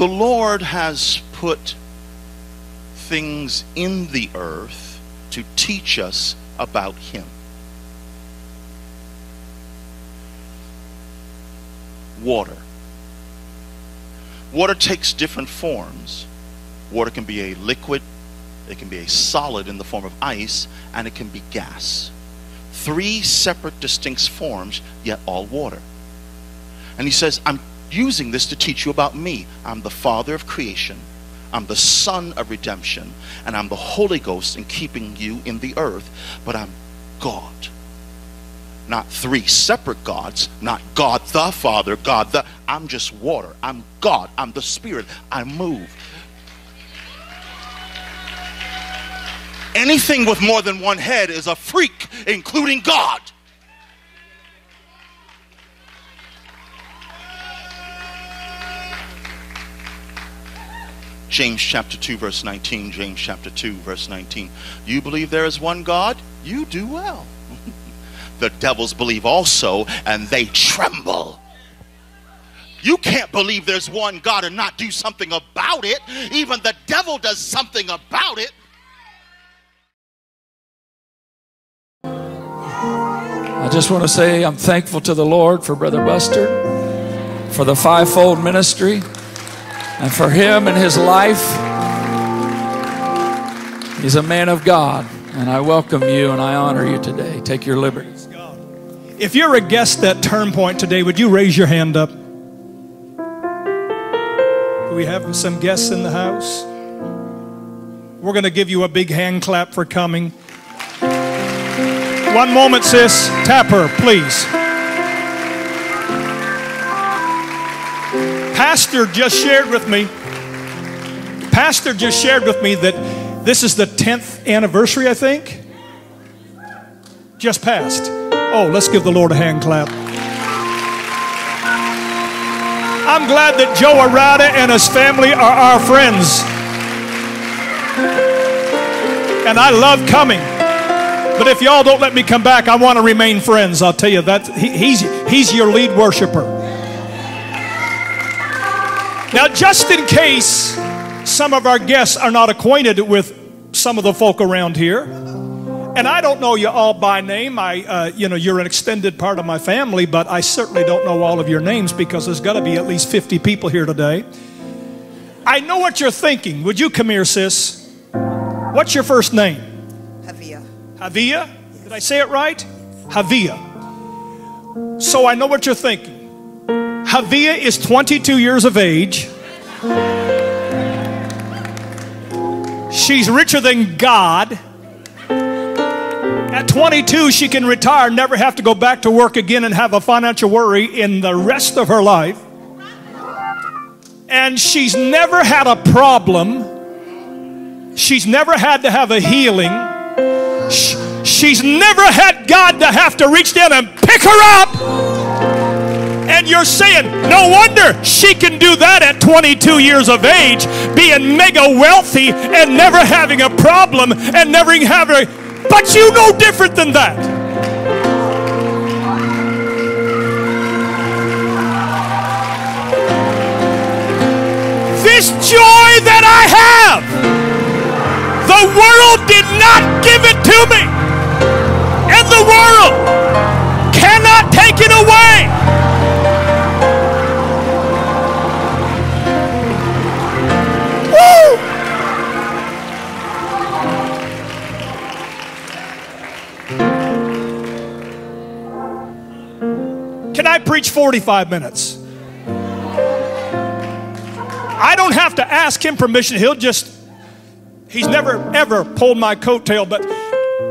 The Lord has put things in the earth to teach us about Him. Water. Water takes different forms. Water can be a liquid, it can be a solid in the form of ice, and it can be gas. Three separate, distinct forms, yet all water. And he says, I'm using this to teach you about me. I'm the Father of creation. I'm the Son of redemption. And I'm the Holy Ghost in keeping you in the earth. But I'm God. Not three separate gods, not God the Father, God the. I'm just water. I'm God. I'm the Spirit. I move. Anything with more than one head is a freak, including God. James chapter 2, verse 19. James chapter 2, verse 19. You believe there is one God? You do well. the devils believe also, and they tremble. You can't believe there's one God and not do something about it. Even the devil does something about it. I just want to say I'm thankful to the Lord for Brother Bustard, for the fivefold ministry, and for him and his life. He's a man of God, and I welcome you and I honor you today. Take your liberties. If you're a guest at Turnpoint today, would you raise your hand up? Do we have some guests in the house? We're going to give you a big hand clap for coming. One moment, sis. Tap her, please. Pastor just shared with me. Pastor just shared with me that this is the 10th anniversary, I think. Just passed. Oh, let's give the Lord a hand clap. I'm glad that Joe Arada and his family are our friends. And I love coming. But if y'all don't let me come back, I want to remain friends. I'll tell you that he, he's he's your lead worshiper. Now, just in case some of our guests are not acquainted with some of the folk around here, and I don't know you all by name. I, uh, you know, you're an extended part of my family, but I certainly don't know all of your names because there's got to be at least 50 people here today. I know what you're thinking. Would you come here, sis? What's your first name? Havia? Did I say it right? Havia. So I know what you're thinking. Havia is 22 years of age. She's richer than God. At 22, she can retire, never have to go back to work again, and have a financial worry in the rest of her life. And she's never had a problem. She's never had to have a healing She's never had God to have to reach down and pick her up. And you're saying, no wonder she can do that at 22 years of age, being mega wealthy and never having a problem and never having. But you know different than that. This joy that I have the world did not give it to me. And the world cannot take it away. Can I preach 45 minutes? I don't have to ask him permission. He'll just He's never, ever pulled my coattail, but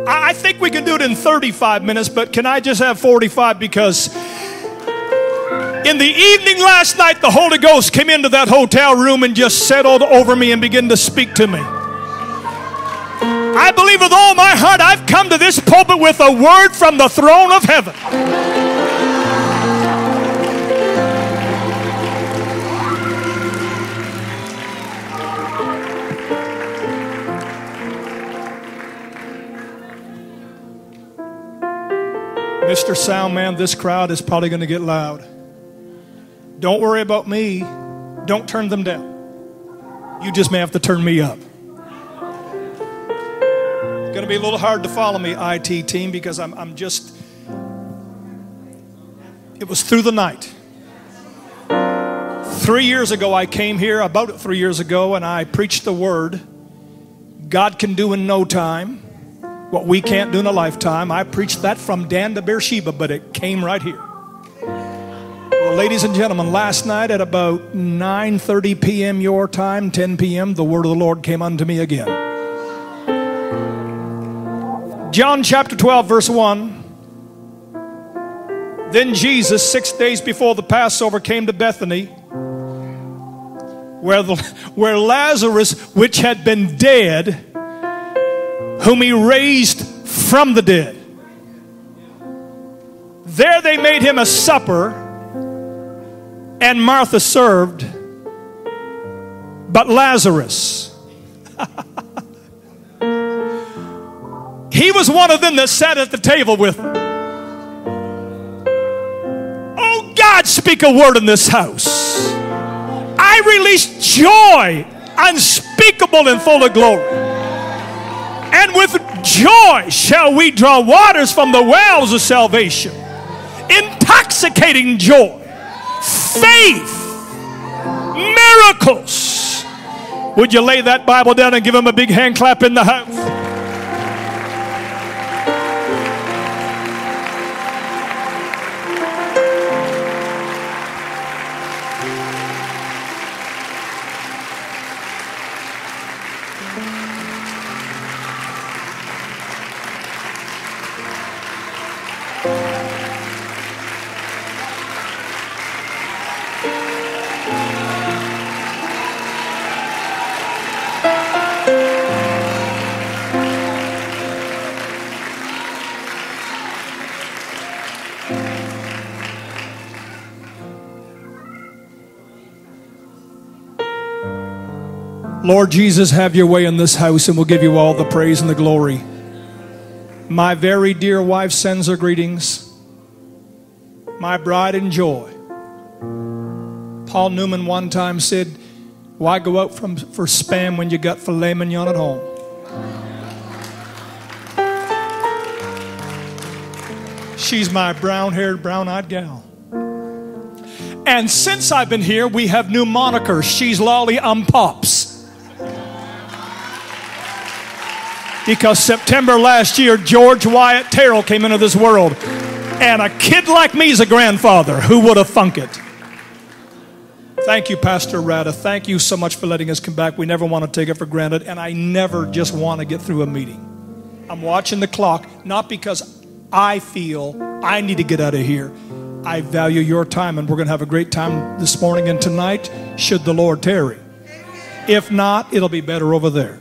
I think we can do it in 35 minutes, but can I just have 45? Because in the evening last night, the Holy Ghost came into that hotel room and just settled over me and began to speak to me. I believe with all my heart I've come to this pulpit with a word from the throne of heaven. Mr. Soundman, this crowd is probably going to get loud. Don't worry about me. Don't turn them down. You just may have to turn me up. It's going to be a little hard to follow me, IT team, because I'm, I'm just. It was through the night. Three years ago, I came here, about three years ago, and I preached the word God can do in no time what we can't do in a lifetime. I preached that from Dan to Beersheba, but it came right here. Well, ladies and gentlemen, last night at about 9:30 p.m. your time, 10 p.m., the word of the Lord came unto me again. John chapter 12 verse 1 Then Jesus 6 days before the Passover came to Bethany where the, where Lazarus which had been dead whom he raised from the dead there they made him a supper and Martha served but Lazarus He was one of them that sat at the table with. Oh, God, speak a word in this house. I release joy unspeakable and full of glory. And with joy shall we draw waters from the wells of salvation. Intoxicating joy, faith, miracles. Would you lay that Bible down and give him a big hand clap in the house? Lord Jesus, have your way in this house and we'll give you all the praise and the glory. My very dear wife sends her greetings. My bride and joy. Paul Newman one time said, Why go out from, for spam when you got filet mignon at home? She's my brown haired, brown eyed gal. And since I've been here, we have new monikers. She's Lolly, I'm Pops. Because September last year, George Wyatt Terrell came into this world. And a kid like me is a grandfather. Who would have thunk it? Thank you, Pastor Rada. Thank you so much for letting us come back. We never want to take it for granted, and I never just want to get through a meeting. I'm watching the clock, not because I feel I need to get out of here. I value your time, and we're going to have a great time this morning and tonight, should the Lord tarry. If not, it'll be better over there.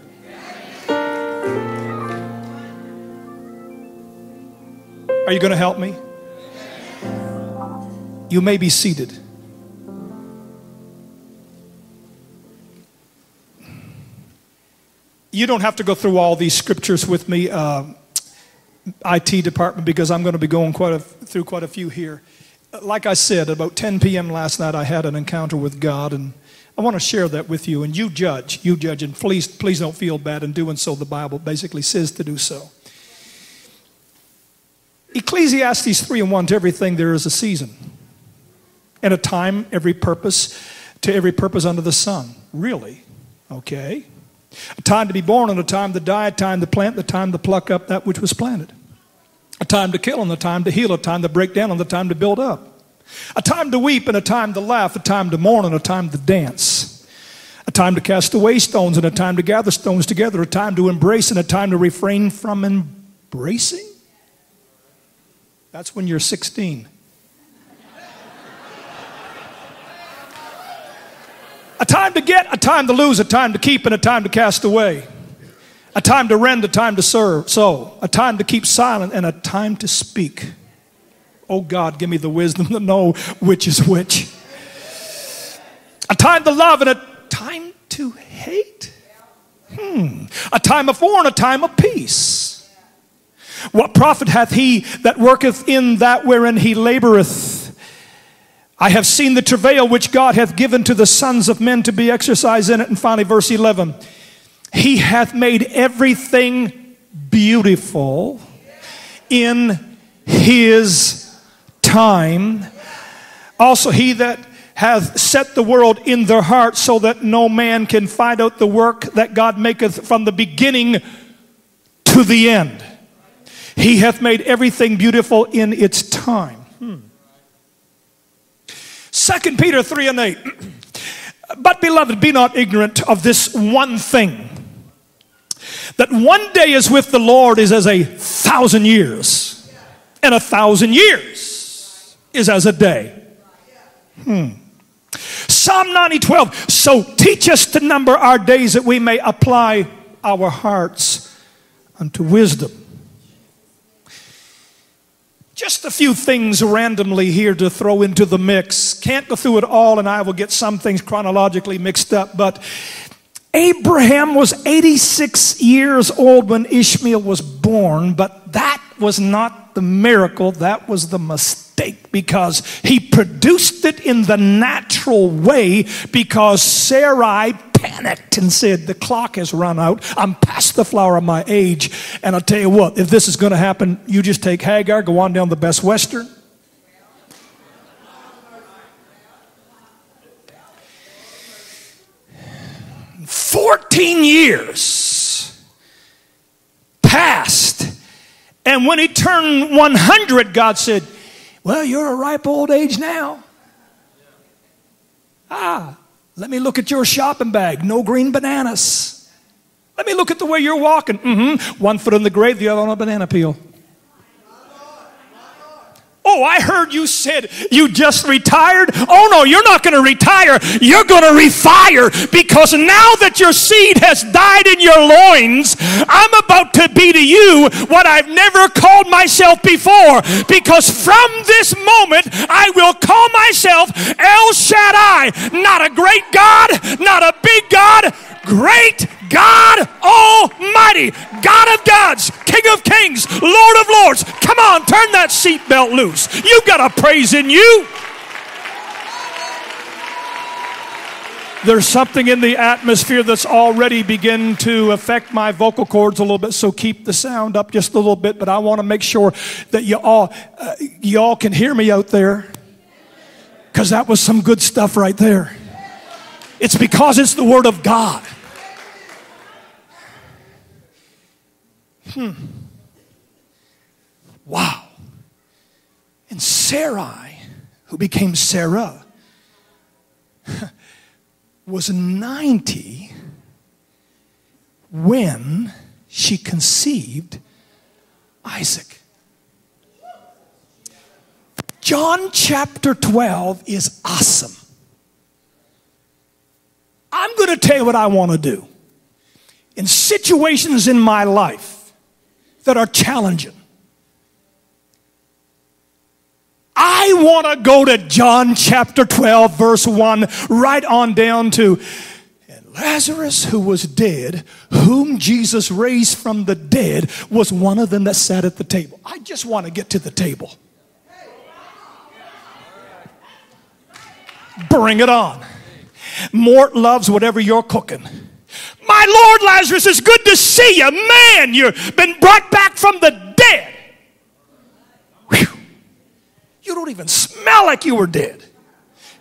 Are you going to help me? You may be seated. You don't have to go through all these scriptures with me, uh, IT department, because I'm going to be going quite a, through quite a few here. Like I said, about 10 p.m. last night, I had an encounter with God, and I want to share that with you. And you judge, you judge, and please, please don't feel bad in doing so. The Bible basically says to do so. Ecclesiastes 3 and 1 to everything there is a season and a time, every purpose, to every purpose under the sun. Really? Okay. A time to be born and a time to die, a time to plant, the time to pluck up that which was planted. A time to kill and a time to heal, a time to break down and a time to build up. A time to weep and a time to laugh, a time to mourn and a time to dance. A time to cast away stones and a time to gather stones together, a time to embrace and a time to refrain from embracing. That's when you're 16. a time to get, a time to lose, a time to keep, and a time to cast away. A time to rend, a time to serve. So, a time to keep silent, and a time to speak. Oh God, give me the wisdom to know which is which. A time to love and a time to hate. Hmm. A time of war and a time of peace. What profit hath he that worketh in that wherein he laboreth? I have seen the travail which God hath given to the sons of men to be exercised in it. And finally, verse 11 He hath made everything beautiful in His time. Also, He that hath set the world in their heart so that no man can find out the work that God maketh from the beginning to the end. He hath made everything beautiful in its time. Hmm. 2 Peter 3 and 8. But, beloved, be not ignorant of this one thing that one day is with the Lord is as a thousand years, and a thousand years is as a day. Hmm. Psalm 90 12. So teach us to number our days that we may apply our hearts unto wisdom. Just a few things randomly here to throw into the mix. Can't go through it all, and I will get some things chronologically mixed up. But Abraham was 86 years old when Ishmael was born, but that was not the miracle, that was the mistake because he produced it in the natural way because Sarai panicked and said, The clock has run out. I'm past the flower of my age. And I'll tell you what, if this is going to happen, you just take Hagar, go on down the Best Western. Fourteen years passed. And when he turned 100, God said, Well, you're a ripe old age now. Ah, let me look at your shopping bag. No green bananas. Let me look at the way you're walking. Mm-hmm. One foot in the grave, the other on a banana peel. Oh, I heard you said you just retired. Oh, no, you're not going to retire. You're going to refire because now that your seed has died in your loins, I'm about to be to you what I've never called myself before. Because from this moment, I will call myself El Shaddai, not a great God, not a big God, great God Almighty, God of gods, King of kings, Lord of lords. Come on, turn that seatbelt loose. You've got a praise in you. There's something in the atmosphere that's already begun to affect my vocal cords a little bit, so keep the sound up just a little bit. But I want to make sure that you all, uh, you all can hear me out there, because that was some good stuff right there. It's because it's the Word of God. Hmm. Wow. And Sarai, who became Sarah, was 90 when she conceived Isaac. John chapter 12 is awesome. I'm going to tell you what I want to do. In situations in my life, that are challenging. I want to go to John chapter 12, verse 1, right on down to and Lazarus, who was dead, whom Jesus raised from the dead, was one of them that sat at the table. I just want to get to the table. Bring it on. Mort loves whatever you're cooking. My Lord Lazarus, it's good to see you. Man, you've been brought back from the dead. Whew. You don't even smell like you were dead.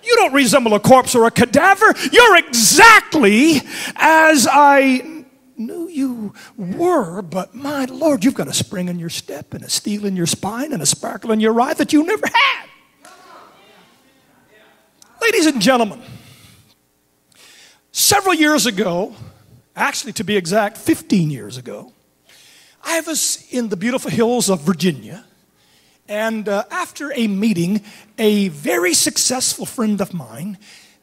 You don't resemble a corpse or a cadaver. You're exactly as I knew you were, but my Lord, you've got a spring in your step and a steel in your spine and a sparkle in your eye that you never had. Ladies and gentlemen, several years ago, actually, to be exact, 15 years ago. I was in the beautiful hills of Virginia, and uh, after a meeting, a very successful friend of mine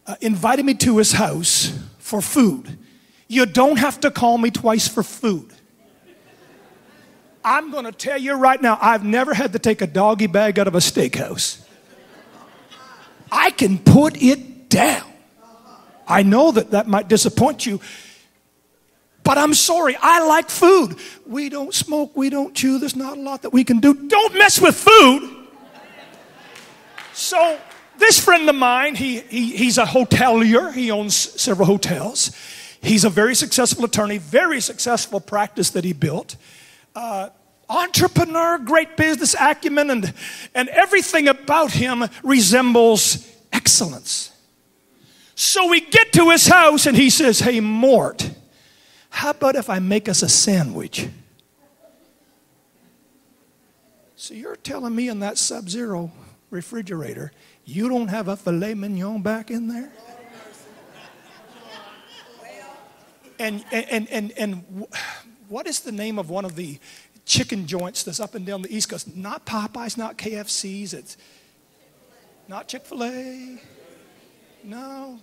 uh, invited me to his house for food. You don't have to call me twice for food. I'm going to tell you right now, I've never had to take a doggy bag out of a steakhouse. I can put it down. I know that that might disappoint you, but I'm sorry, I like food. We don't smoke, we don't chew, there's not a lot that we can do. Don't mess with food. So this friend of mine, he, he, he's a hotelier. He owns several hotels. He's a very successful attorney, very successful practice that he built. Uh, entrepreneur, great business acumen, and, and everything about him resembles excellence. So we get to his house and he says, Hey, Mort, how about if I make us a sandwich? So you're telling me in that sub zero refrigerator, you don't have a filet mignon back in there? And, and, and, and what is the name of one of the chicken joints that's up and down the East Coast? Not Popeyes, not KFC's, it's not Chick fil A. No.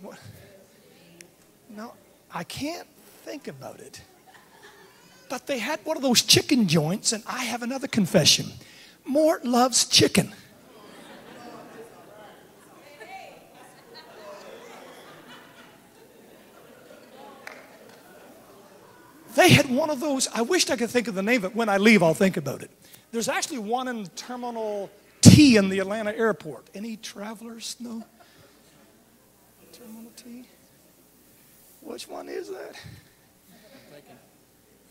No, I can't think about it. But they had one of those chicken joints, and I have another confession. Mort loves chicken. They had one of those. I wished I could think of the name it. When I leave, I'll think about it. There's actually one in Terminal T in the Atlanta airport. Any travelers? No? Terminal T? Which one is that?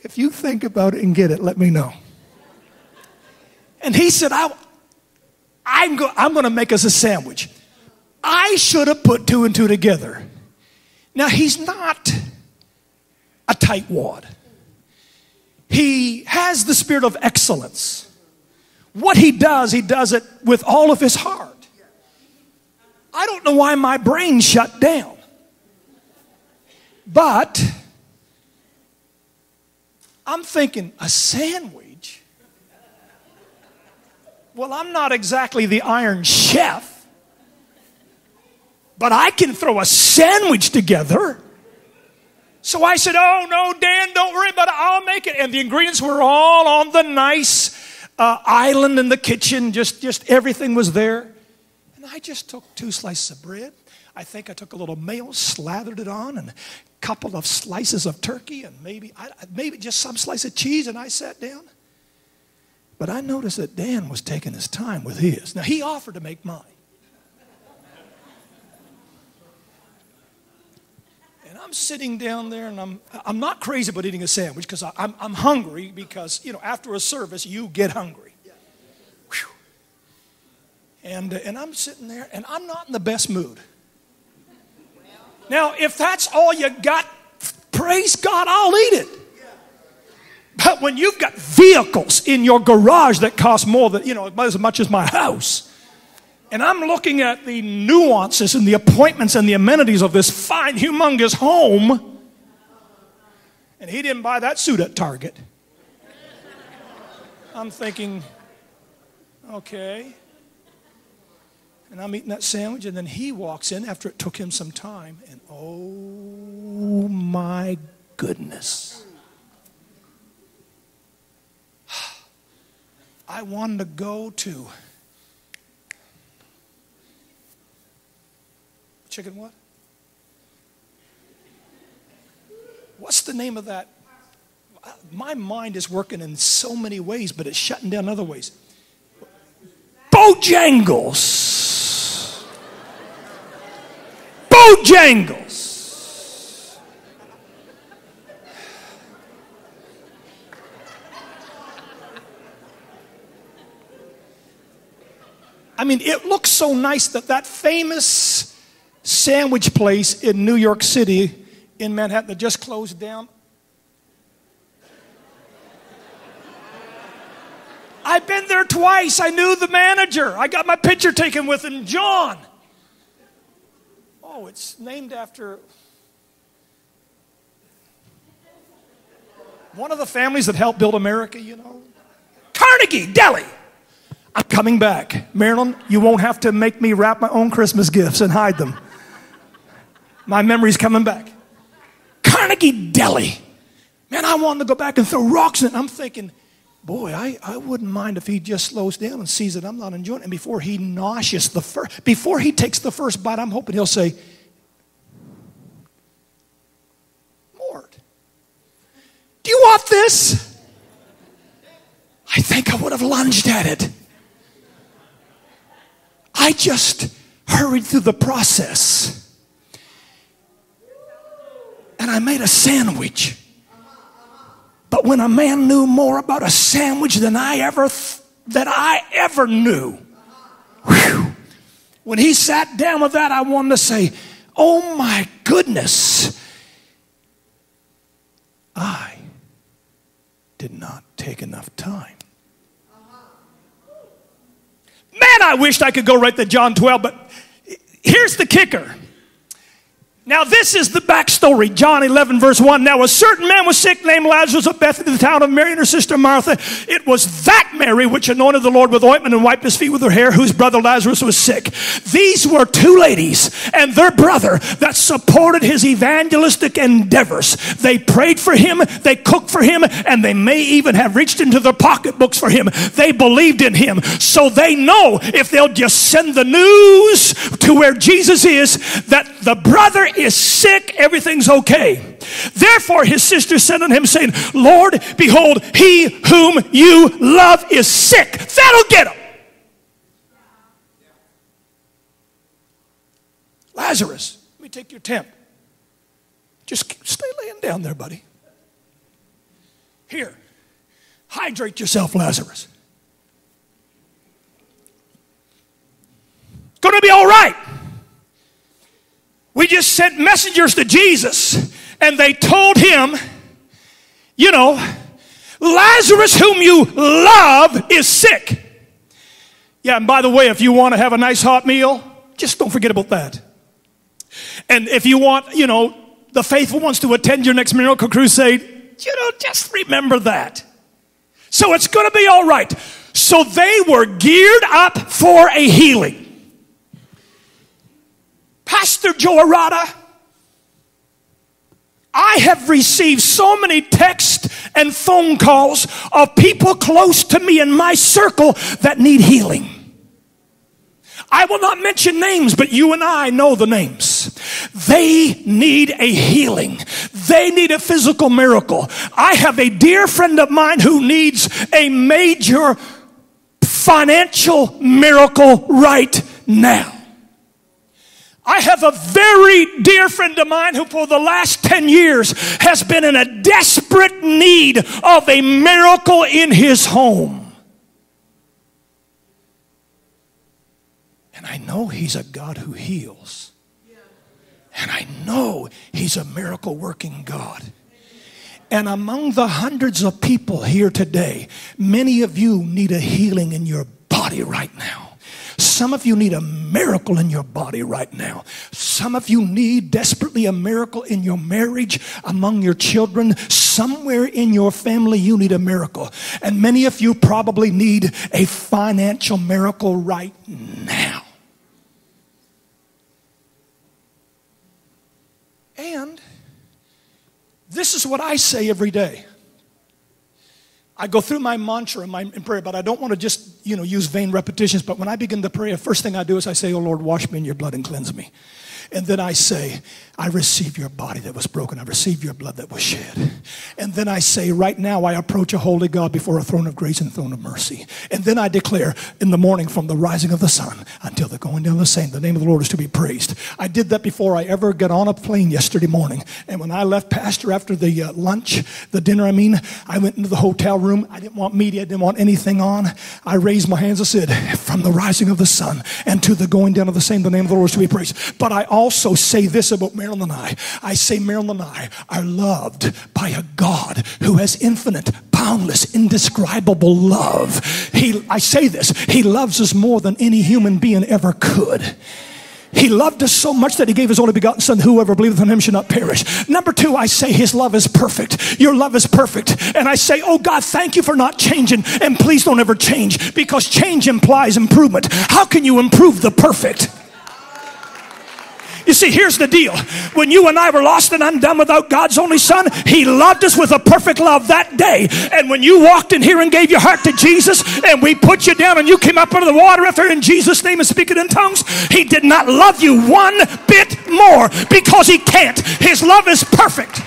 If you think about it and get it, let me know. And he said, I, I'm, go, I'm going to make us a sandwich. I should have put two and two together. Now, he's not a tightwad. He has the spirit of excellence. What he does, he does it with all of his heart. I don't know why my brain shut down. But I'm thinking, a sandwich? Well, I'm not exactly the iron chef, but I can throw a sandwich together. So I said, Oh, no, Dan, don't worry about it. I'll make it. And the ingredients were all on the nice uh, island in the kitchen, just, just everything was there. And I just took two slices of bread. I think I took a little mayo, slathered it on, and a couple of slices of turkey, and maybe, I, maybe just some slice of cheese, and I sat down. But I noticed that Dan was taking his time with his. Now, he offered to make mine. And I'm sitting down there and I'm, I'm not crazy about eating a sandwich because I'm, I'm hungry because, you know, after a service, you get hungry. And, and I'm sitting there and I'm not in the best mood. Now, if that's all you got, praise God, I'll eat it. But when you've got vehicles in your garage that cost more than, you know, as much as my house, and I'm looking at the nuances and the appointments and the amenities of this fine, humongous home. And he didn't buy that suit at Target. I'm thinking, okay. And I'm eating that sandwich, and then he walks in after it took him some time, and oh my goodness. I wanted to go to Chicken what? What's the name of that? My mind is working in so many ways, but it's shutting down other ways. Bojangles. Bojangles. I mean, it looks so nice that that famous sandwich place in New York City in Manhattan that just closed down. I've been there twice. I knew the manager. I got my picture taken with him, John. Oh, it's named after one of the families that helped build America, you know. Carnegie Deli. I'm coming back. Marilyn, you won't have to make me wrap my own Christmas gifts and hide them. My memory's coming back. Carnegie Deli. Man, I wanted to go back and throw rocks in. I'm thinking, boy, I, I wouldn't mind if he just slows down and sees that I'm not enjoying it. And before he nauseous the first, before he takes the first bite, I'm hoping he'll say, Mort, do you want this? I think I would have lunged at it. I just hurried through the process. And I made a sandwich. But when a man knew more about a sandwich than I ever th- that I ever knew, whew, when he sat down with that, I wanted to say, "Oh my goodness, I did not take enough time." Man, I wished I could go right to John 12, but here's the kicker. Now, this is the backstory. John 11, verse 1. Now, a certain man was sick named Lazarus of Bethany, the town of Mary and her sister Martha. It was that Mary which anointed the Lord with ointment and wiped his feet with her hair, whose brother Lazarus was sick. These were two ladies and their brother that supported his evangelistic endeavors. They prayed for him, they cooked for him, and they may even have reached into their pocketbooks for him. They believed in him. So they know if they'll just send the news to where Jesus is, that the brother is sick, everything's okay. Therefore, his sister said on him, saying, Lord, behold, he whom you love is sick. That'll get him. Lazarus, let me take your tent. Just stay laying down there, buddy. Here, hydrate yourself, Lazarus. It's going to be all right. We just sent messengers to Jesus and they told him, you know, Lazarus, whom you love, is sick. Yeah, and by the way, if you want to have a nice hot meal, just don't forget about that. And if you want, you know, the faithful ones to attend your next miracle crusade, you know, just remember that. So it's going to be all right. So they were geared up for a healing. Pastor Joe Arata, I have received so many texts and phone calls of people close to me in my circle that need healing. I will not mention names, but you and I know the names. They need a healing. They need a physical miracle. I have a dear friend of mine who needs a major financial miracle right now. I have a very dear friend of mine who, for the last 10 years, has been in a desperate need of a miracle in his home. And I know he's a God who heals. And I know he's a miracle working God. And among the hundreds of people here today, many of you need a healing in your body right now. Some of you need a miracle in your body right now. Some of you need desperately a miracle in your marriage, among your children. Somewhere in your family, you need a miracle. And many of you probably need a financial miracle right now. And this is what I say every day. I go through my mantra in, my, in prayer, but I don't want to just, you know, use vain repetitions. But when I begin the first thing I do is I say, Oh Lord, wash me in your blood and cleanse me. And then I say, I receive your body that was broken. I receive your blood that was shed. And then I say, right now I approach a holy God before a throne of grace and throne of mercy. And then I declare in the morning from the rising of the sun until the going down of the same, the name of the Lord is to be praised. I did that before I ever got on a plane yesterday morning. And when I left pastor after the uh, lunch, the dinner, I mean, I went into the hotel room. I didn't want media. I didn't want anything on. I raised my hands and said, from the rising of the sun and to the going down of the same, the name of the Lord is to be praised. But I also say this about Marilyn and I. I say Marilyn and I are loved by a God who has infinite, boundless, indescribable love. He, I say this, He loves us more than any human being ever could. He loved us so much that he gave his only begotten son, whoever believeth in him should not perish. Number two, I say his love is perfect. Your love is perfect. And I say, oh God, thank you for not changing. And please don't ever change because change implies improvement. How can you improve the perfect? You see, here's the deal. When you and I were lost and undone without God's only Son, He loved us with a perfect love that day. And when you walked in here and gave your heart to Jesus, and we put you down and you came up out of the water after in Jesus' name and speaking in tongues, He did not love you one bit more because He can't. His love is perfect.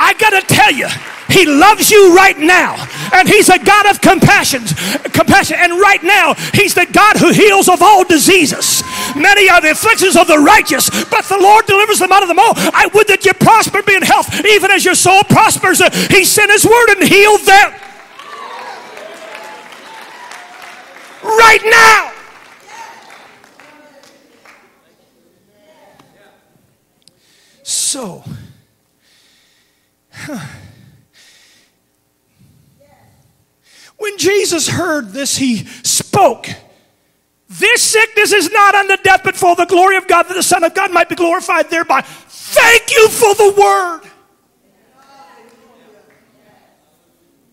I got to tell you, he loves you right now. And He's a God of compassion. Compassion. And right now, He's the God who heals of all diseases. Many are the afflictions of the righteous, but the Lord delivers them out of them all. I would that you prosper, be in health, even as your soul prospers. Uh, he sent His word and healed them. Right now. So, huh. When Jesus heard this, he spoke. This sickness is not unto death, but for the glory of God, that the Son of God might be glorified thereby. Thank you for the word.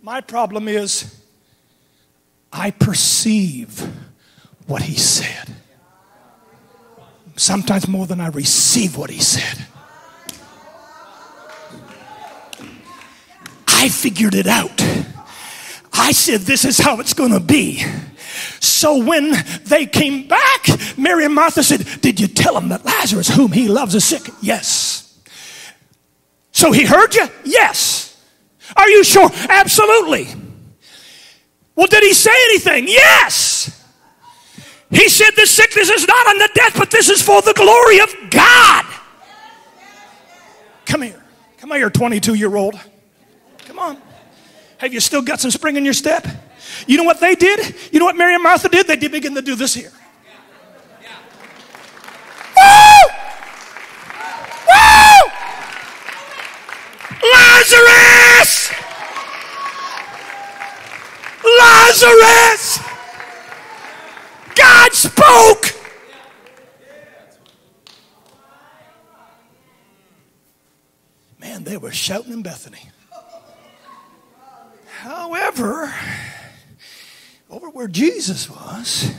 My problem is, I perceive what he said. Sometimes more than I receive what he said. I figured it out. I said, This is how it's going to be. So when they came back, Mary and Martha said, Did you tell him that Lazarus, whom he loves, is sick? Yes. So he heard you? Yes. Are you sure? Absolutely. Well, did he say anything? Yes. He said, The sickness is not unto death, but this is for the glory of God. Come here. Come here, 22 year old. Come on. Have you still got some spring in your step? You know what they did? You know what Mary and Martha did? They did begin to do this here. Woo! Woo! Lazarus! Lazarus! God spoke! Man, they were shouting in Bethany. However, over where Jesus was,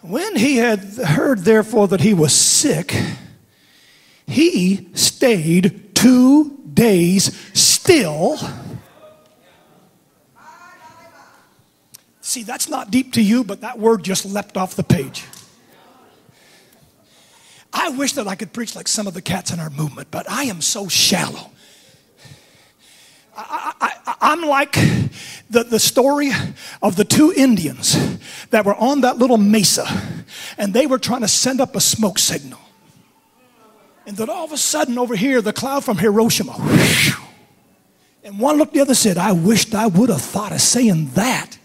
when he had heard, therefore, that he was sick, he stayed two days still. See, that's not deep to you, but that word just leapt off the page. I wish that I could preach like some of the cats in our movement, but I am so shallow. I, am like the, the story of the two Indians that were on that little mesa and they were trying to send up a smoke signal. And then all of a sudden, over here, the cloud from Hiroshima. Whoosh, and one looked the other said, I wished I would have thought of saying that.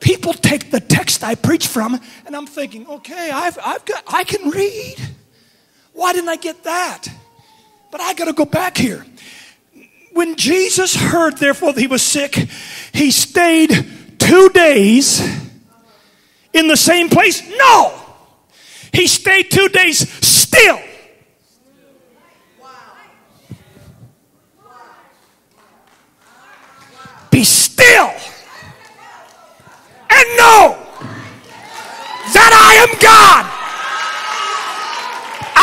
People take the text I preach from, and I'm thinking, okay, I've, I've got, I can read. Why didn't I get that? But I got to go back here. When Jesus heard, therefore, that he was sick, he stayed two days in the same place? No. He stayed two days still. Be still and know that I am God.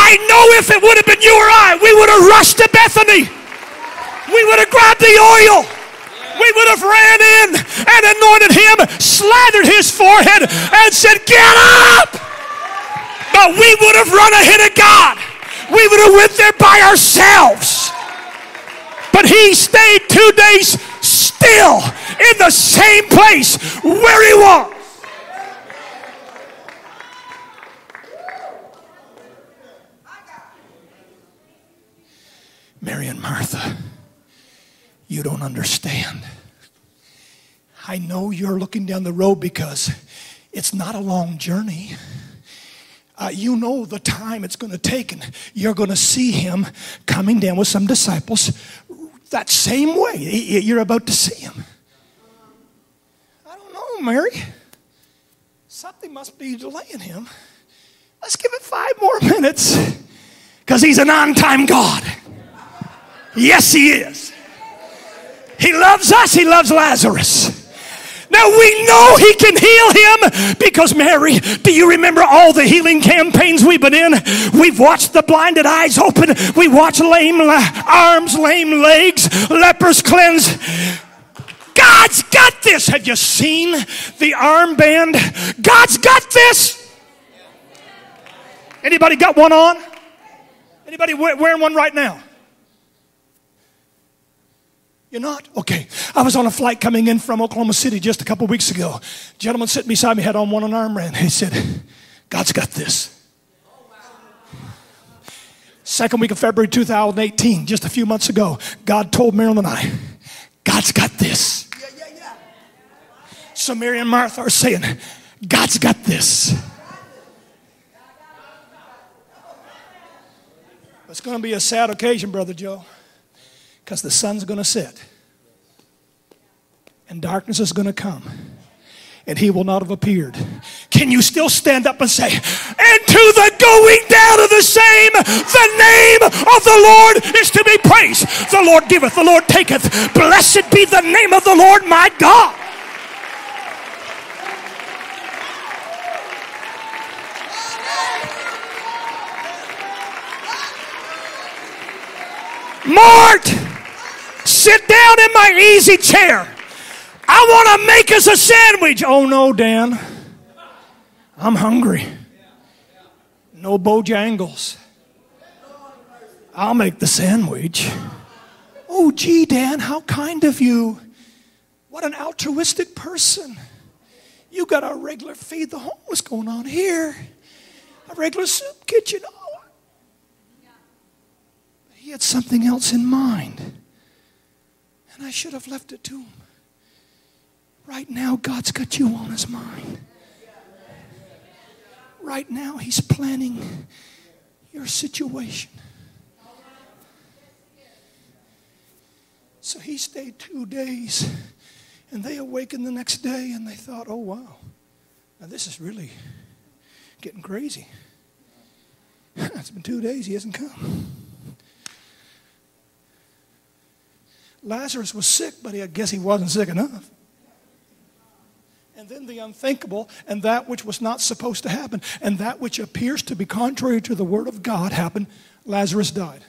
I know if it would have been you or I, we would have rushed to Bethany. We would have grabbed the oil. We would have ran in and anointed him, slathered his forehead, and said, Get up! But we would have run ahead of God. We would have went there by ourselves. But he stayed two days still in the same place where he was. Mary and Martha, you don't understand. I know you're looking down the road because it's not a long journey. Uh, you know the time it's going to take, and you're going to see him coming down with some disciples that same way. You're about to see him. I don't know, Mary. Something must be delaying him. Let's give it five more minutes because he's an on time God. Yes, He is. He loves us, He loves Lazarus. Now we know he can heal him because, Mary, do you remember all the healing campaigns we've been in? We've watched the blinded eyes open, we watched lame arms, lame legs, lepers cleanse. God's got this. Have you seen the armband? God's got this. Anybody got one on? Anybody wearing one right now? You're not? Okay. I was on a flight coming in from Oklahoma City just a couple weeks ago. gentleman sitting beside me had on one an armband. He said, God's got this. Second week of February 2018, just a few months ago, God told Marilyn and I, God's got this. So Mary and Martha are saying, God's got this. It's going to be a sad occasion, Brother Joe, because the sun's going to set and darkness is going to come and he will not have appeared. Can you still stand up and say, and to the going down of the same, the name of the Lord is to be praised. The Lord giveth, the Lord taketh. Blessed be the name of the Lord my God. Mort, sit down in my easy chair. I want to make us a sandwich. Oh no, Dan. I'm hungry. No Bojangles. I'll make the sandwich. Oh, gee, Dan, how kind of you. What an altruistic person. You got a regular feed the homeless going on here, a regular soup kitchen. Oh. He had something else in mind, and I should have left it to him. Right now, God's got you on his mind. Right now, he's planning your situation. So he stayed two days, and they awakened the next day and they thought, oh, wow, now this is really getting crazy. it's been two days, he hasn't come. Lazarus was sick, but I guess he wasn't sick enough and then the unthinkable, and that which was not supposed to happen, and that which appears to be contrary to the Word of God happened. Lazarus died.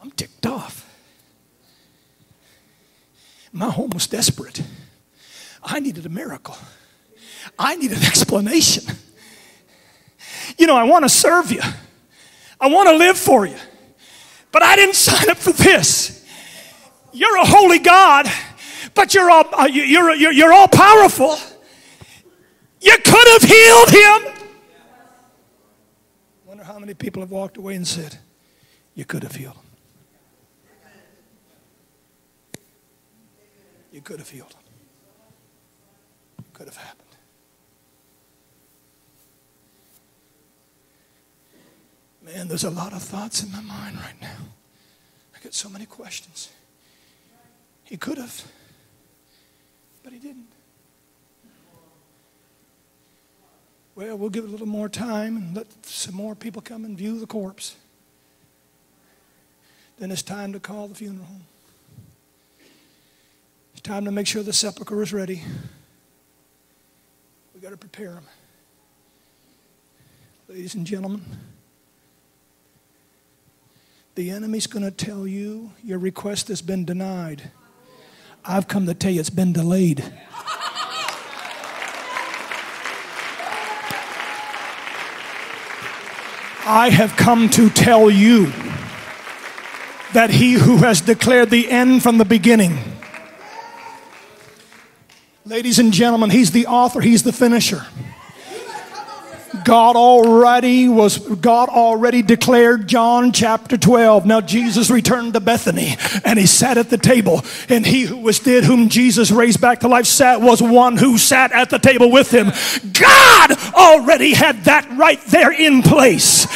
I'm ticked off. My home was desperate. I needed a miracle. I needed an explanation. You know, I want to serve you. I want to live for you. But I didn't sign up for this. You're a holy God, but you're all, uh, you're, you're, you're all powerful. You could have healed him. I Wonder how many people have walked away and said, You could have healed him. You could have healed him. Could have happened. Man, there's a lot of thoughts in my mind right now. I get so many questions. He could have, but he didn't. Well, we'll give it a little more time and let some more people come and view the corpse. Then it's time to call the funeral home. It's time to make sure the sepulchre is ready. We've got to prepare them. Ladies and gentlemen, the enemy's going to tell you your request has been denied. I've come to tell you it's been delayed. I have come to tell you that he who has declared the end from the beginning, ladies and gentlemen, he's the author, he's the finisher. God already was God already declared John chapter 12. Now Jesus returned to Bethany and he sat at the table and he who was dead whom Jesus raised back to life sat was one who sat at the table with him. God already had that right there in place.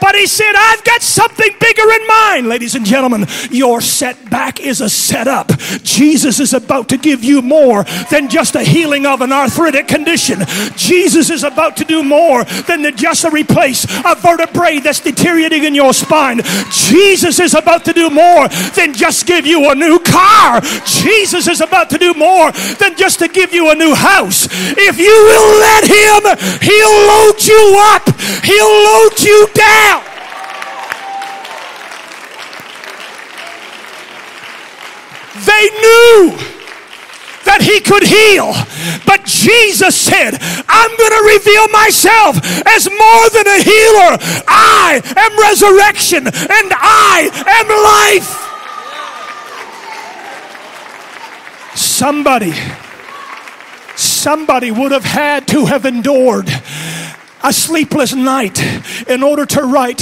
But he said, I've got something bigger in mind, ladies and gentlemen. Your setback is a setup. Jesus is about to give you more than just a healing of an arthritic condition. Jesus is about to do more than to just replace a vertebrae that's deteriorating in your spine. Jesus is about to do more than just give you a new car. Jesus is about to do more than just to give you a new house. If you will let him, he'll load you up. He'll load you down. They knew that he could heal. But Jesus said, I'm going to reveal myself as more than a healer. I am resurrection and I am life. Somebody, somebody would have had to have endured a sleepless night in order to write,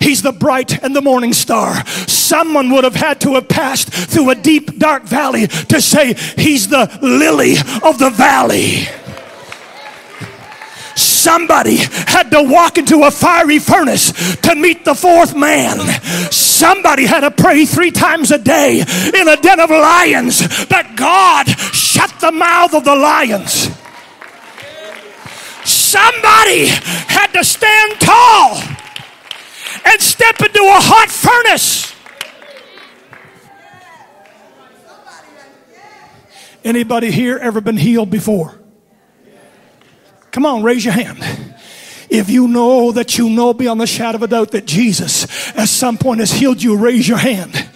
He's the bright and the morning star. Someone would have had to have passed through a deep, dark valley to say, He's the lily of the valley. Somebody had to walk into a fiery furnace to meet the fourth man. Somebody had to pray three times a day in a den of lions, but God shut the mouth of the lions. Somebody had to stand tall and step into a hot furnace. Anybody here ever been healed before? Come on, raise your hand. If you know that you know beyond the shadow of a doubt that Jesus at some point has healed you, raise your hand.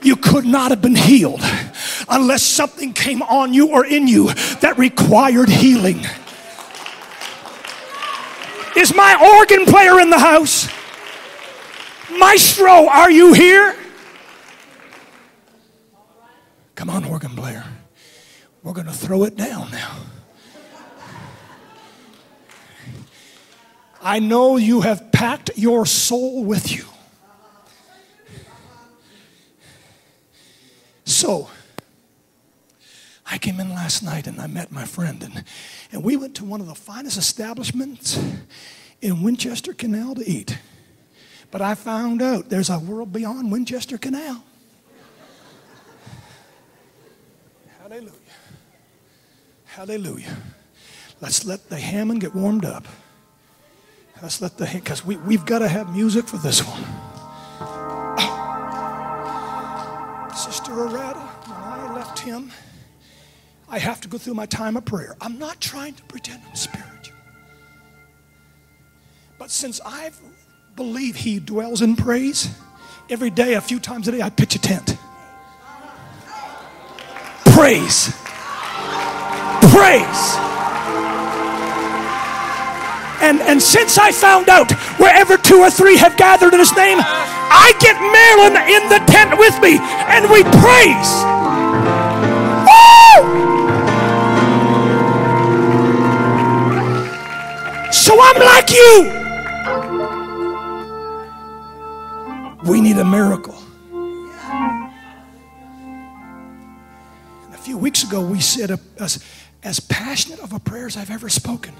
You could not have been healed unless something came on you or in you that required healing. Is my organ player in the house? Maestro, are you here? Come on, organ player. We're going to throw it down now. I know you have packed your soul with you. So, I came in last night and I met my friend, and, and we went to one of the finest establishments in Winchester Canal to eat. But I found out there's a world beyond Winchester Canal. Hallelujah. Hallelujah. Let's let the Hammond get warmed up. Let's let the, because we, we've got to have music for this one. Oh. Sister Arata, when I left him, I have to go through my time of prayer. I'm not trying to pretend I'm spiritual. But since I believe he dwells in praise, every day, a few times a day, I pitch a tent. Praise. Praise. And, and since I found out wherever two or three have gathered in his name, I get Marilyn in the tent with me and we praise. Woo! So I'm like you. We need a miracle. A few weeks ago, we said, as, as passionate of a prayer as I've ever spoken.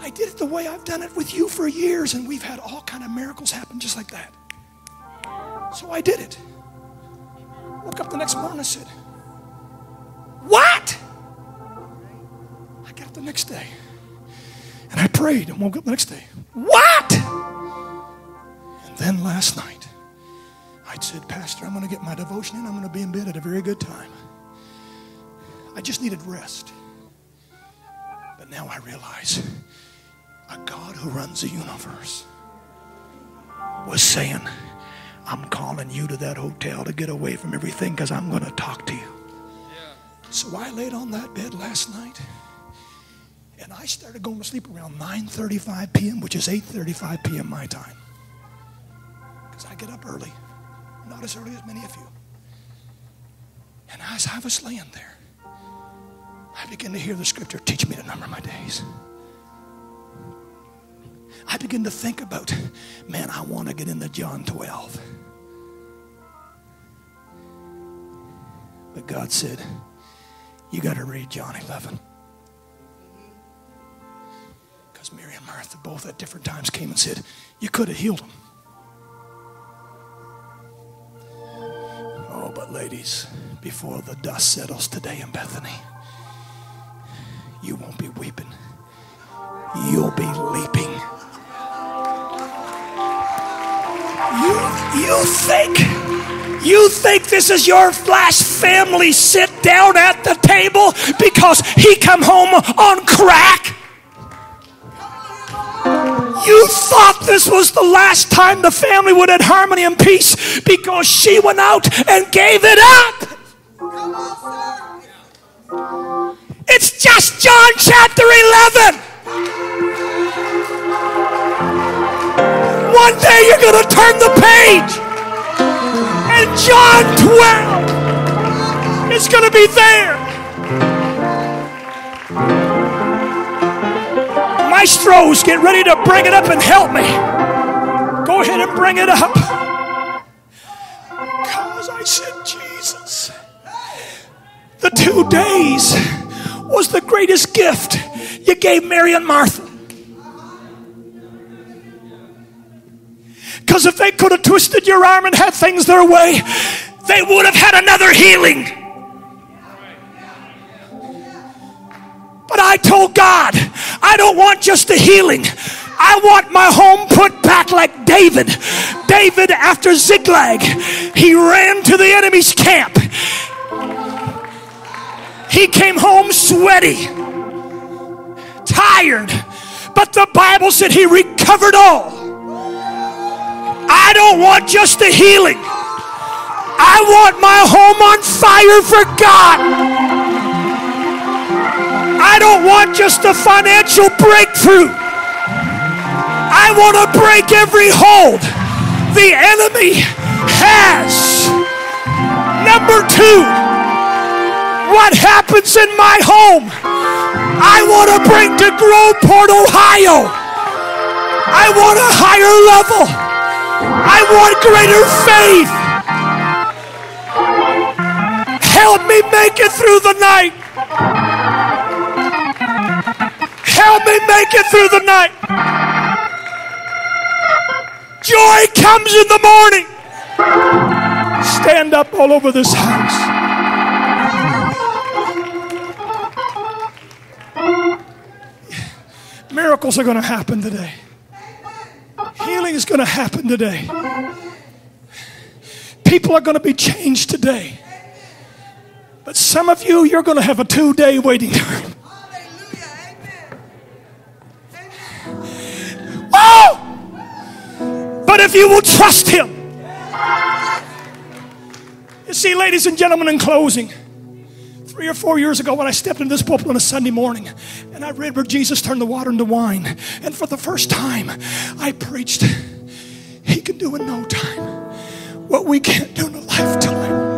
I did it the way I've done it with you for years, and we've had all kind of miracles happen just like that. So I did it. Woke up the next morning and said, What? I got up the next day and I prayed and woke up the next day. What? And then last night, I said, Pastor, I'm going to get my devotion in. I'm going to be in bed at a very good time. I just needed rest. But now I realize a God who runs the universe was saying, I'm calling you to that hotel to get away from everything because I'm going to talk to you. Yeah. So I laid on that bed last night and I started going to sleep around 9.35 p.m., which is 8.35 p.m. my time. Because I get up early, not as early as many of you. And as I was laying there, I began to hear the scripture, teach me to number my days. I begin to think about, man, I want to get into John 12. But God said, you got to read John 11. Mary and Martha both at different times came and said, you could have healed him. Oh, but ladies, before the dust settles today in Bethany, you won't be weeping. You'll be leaping. You, you think, you think this is your flash family sit down at the table because he come home on crack? You thought this was the last time the family would have harmony and peace because she went out and gave it up. It's just John chapter 11. One day you're going to turn the page, and John 12 is going to be there. Maestros, get ready to bring it up and help me. Go ahead and bring it up. Because I said, Jesus, the two days was the greatest gift you gave Mary and Martha. Because if they could have twisted your arm and had things their way, they would have had another healing. But I told God, I don't want just a healing. I want my home put back like David. David, after Ziklag, he ran to the enemy's camp. He came home sweaty, tired, but the Bible said he recovered all. I don't want just the healing. I want my home on fire for God. I don't want just a financial breakthrough. I want to break every hold the enemy has. Number two, what happens in my home, I want to bring to Groveport, Ohio. I want a higher level. I want greater faith. Help me make it through the night. Help me make it through the night. Joy comes in the morning. Stand up all over this house. Miracles are going to happen today. Healing is going to happen today. People are going to be changed today. But some of you, you're going to have a two day waiting time. Oh! But if you will trust Him. You see, ladies and gentlemen, in closing, three or four years ago when I stepped into this pulpit on a Sunday morning and I read where Jesus turned the water into wine, and for the first time I preached, He can do in no time what we can't do in a lifetime.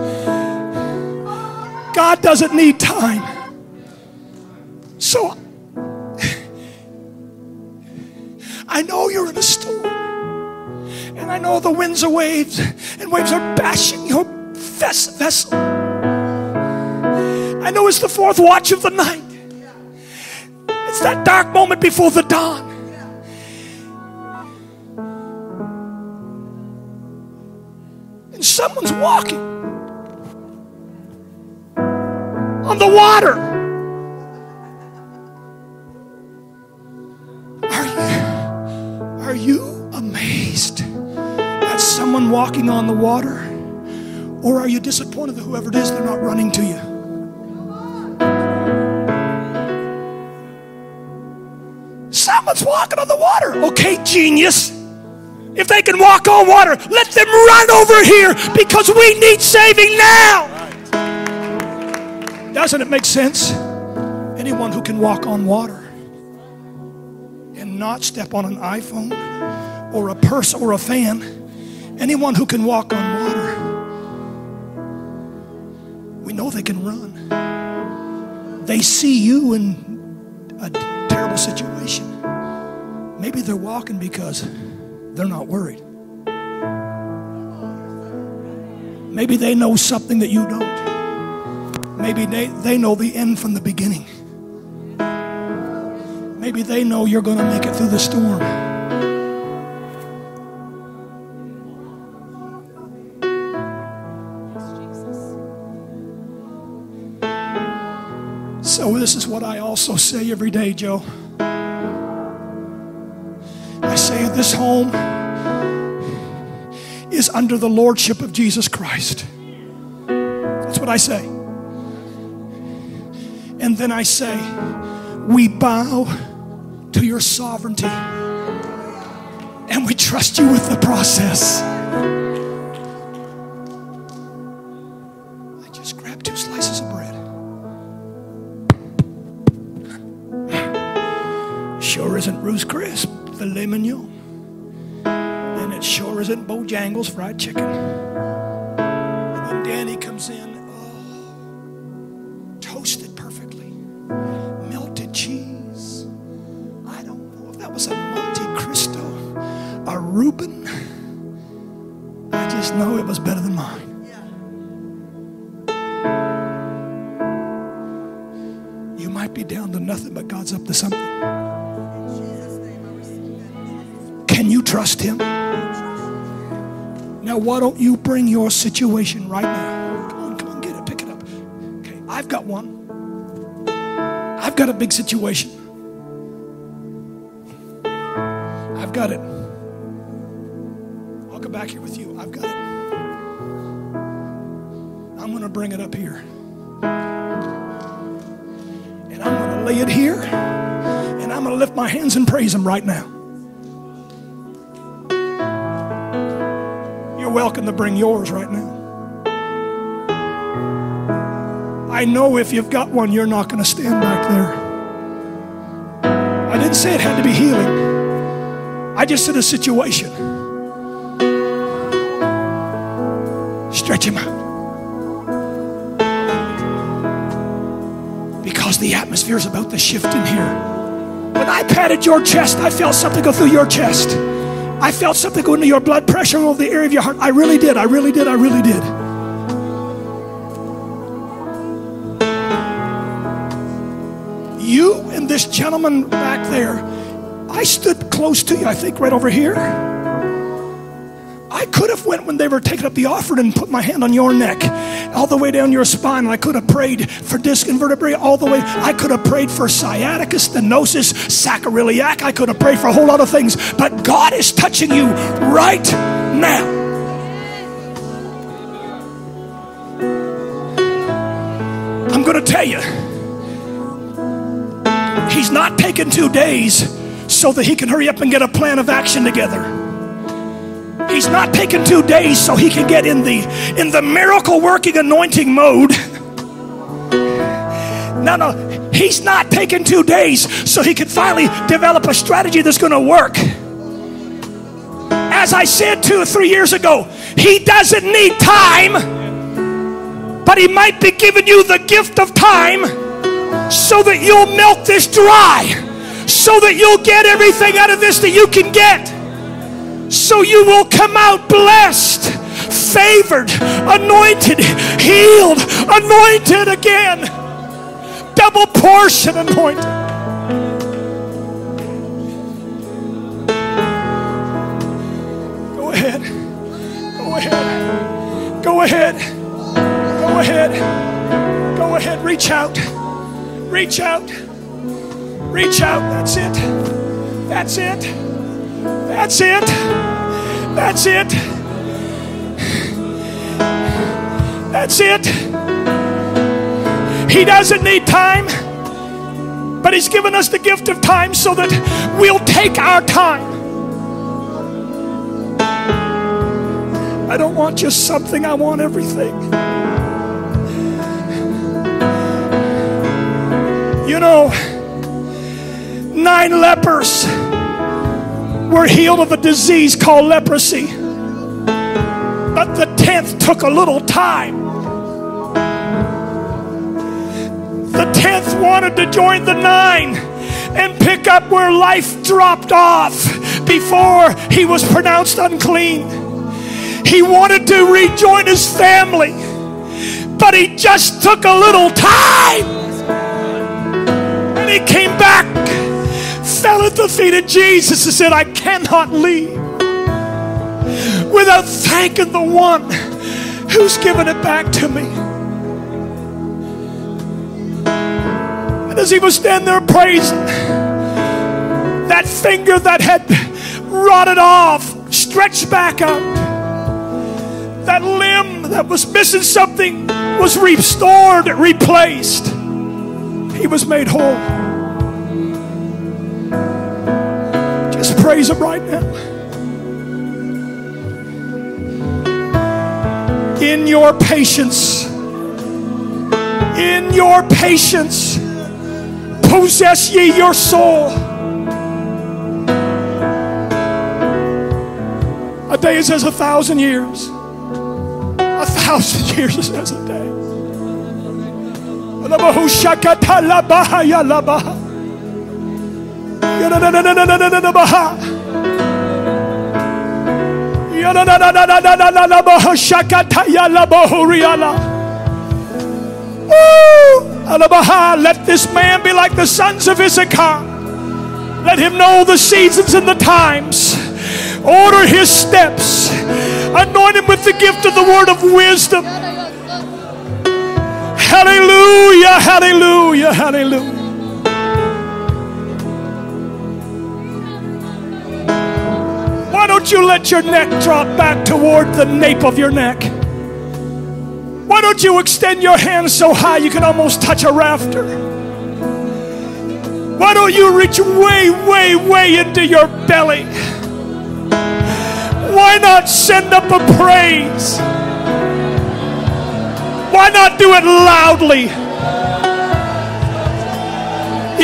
God doesn't need time. So I know you're in a storm. And I know the winds are waves, and waves are bashing your vessel. I know it's the fourth watch of the night. It's that dark moment before the dawn. And someone's walking on the water. Amazed at someone walking on the water? Or are you disappointed that whoever it is, they're not running to you? Someone's walking on the water. Okay, genius. If they can walk on water, let them run over here because we need saving now. Doesn't it make sense? Anyone who can walk on water and not step on an iPhone or a purse or a fan, anyone who can walk on water, we know they can run. They see you in a terrible situation. Maybe they're walking because they're not worried. Maybe they know something that you don't. Maybe they, they know the end from the beginning. Maybe they know you're going to make it through the storm. So, this is what I also say every day, Joe. I say this home is under the lordship of Jesus Christ. That's what I say. And then I say, we bow to your sovereignty and we trust you with the process. Ruth's Chris, filet mignon. And it sure isn't Bojangles fried chicken. And then Danny comes in, trust Him? Now, why don't you bring your situation right now? Come on, come on, get it, pick it up. Okay, I've got one. I've got a big situation. I've got it. I'll come back here with you. I've got it. I'm going to bring it up here. And I'm going to lay it here. And I'm going to lift my hands and praise Him right now. Welcome to bring yours right now. I know if you've got one, you're not going to stand back there. I didn't say it had to be healing. I just said a situation. Stretch him out. Because the atmosphere is about to shift in here. When I patted your chest, I felt something go through your chest. I felt something go into your blood pressure over the area of your heart. I really did. I really did. I really did. You and this gentleman back there, I stood close to you, I think right over here. I could have went when they were taking up the offering and put my hand on your neck all the way down your spine. I could have prayed for disc vertebrae all the way. I could have prayed for sciatica stenosis sacroiliac. I could have prayed for a whole lot of things but God is touching you right now. I'm going to tell you He's not taking two days so that he can hurry up and get a plan of action together. He's not taking two days so he can get in the in the miracle working anointing mode. No, no, he's not taking two days so he can finally develop a strategy that's going to work. As I said two or three years ago, he doesn't need time, but he might be giving you the gift of time so that you'll milk this dry, so that you'll get everything out of this that you can get, so you will come out blessed, favored, anointed, healed, anointed again, double portion anointed. Go ahead, go ahead, go ahead, go ahead, go ahead, reach out. Reach out. Reach out. That's it. That's it. That's it. That's it. That's it. He doesn't need time, but He's given us the gift of time so that we'll take our time. I don't want just something, I want everything. You know, nine lepers were healed of a disease called leprosy. But the tenth took a little time. The tenth wanted to join the nine and pick up where life dropped off before he was pronounced unclean. He wanted to rejoin his family, but he just took a little time And he came back, fell at the feet of Jesus and said, I cannot leave without thanking the one who's given it back to me. And as he was standing there praising, that finger that had rotted off stretched back up. That limb that was missing something was restored, replaced. He was made whole. praise Him right now? In your patience, in your patience, possess ye your soul. A day is as a thousand years, a thousand years is as a day let this man be like the sons of Issachar. Let him know the seasons and the times. Order his steps. Anoint him with the gift of the word of wisdom. Hallelujah, hallelujah, hallelujah. Don't you let your neck drop back toward the nape of your neck? Why don't you extend your hands so high you can almost touch a rafter? Why don't you reach way, way, way into your belly? Why not send up a praise? Why not do it loudly?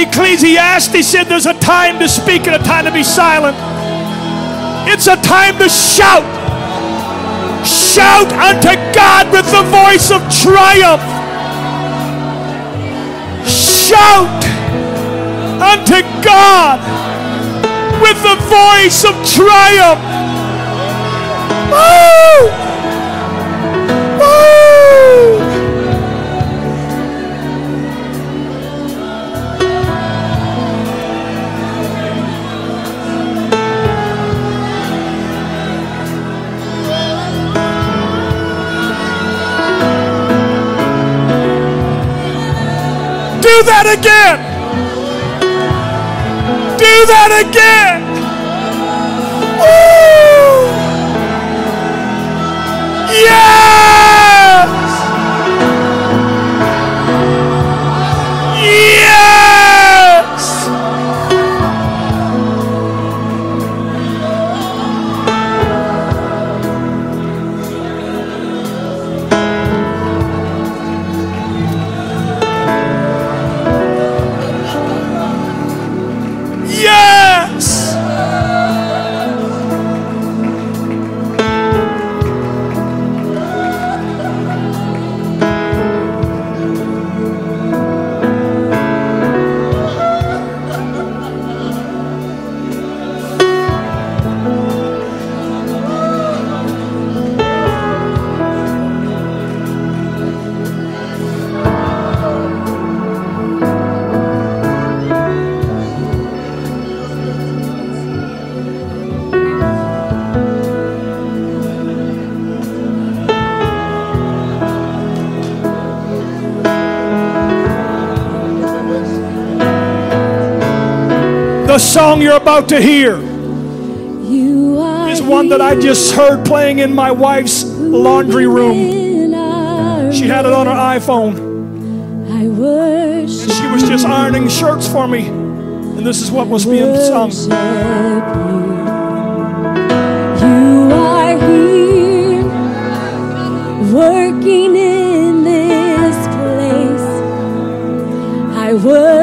Ecclesiastes said there's a time to speak and a time to be silent. It's a time to shout. Shout unto God with the voice of triumph. Shout unto God with the voice of triumph. Woo! That again. Do that again. Song you're about to hear You are is one that I just heard playing in my wife's laundry room. She had it on her iPhone. I worship She was just ironing shirts for me. And this is what was being sung. you. You are here, working in this place. I worship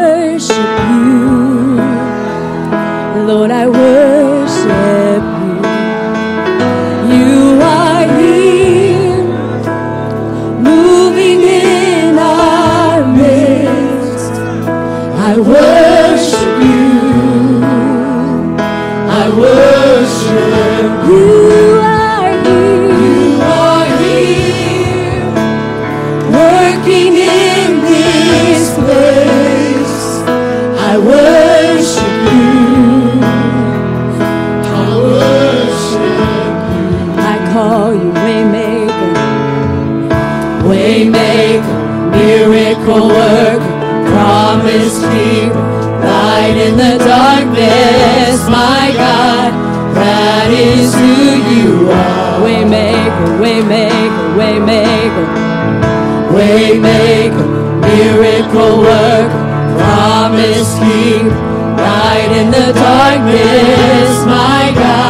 miracle work, promise keep. light in the darkness, my God,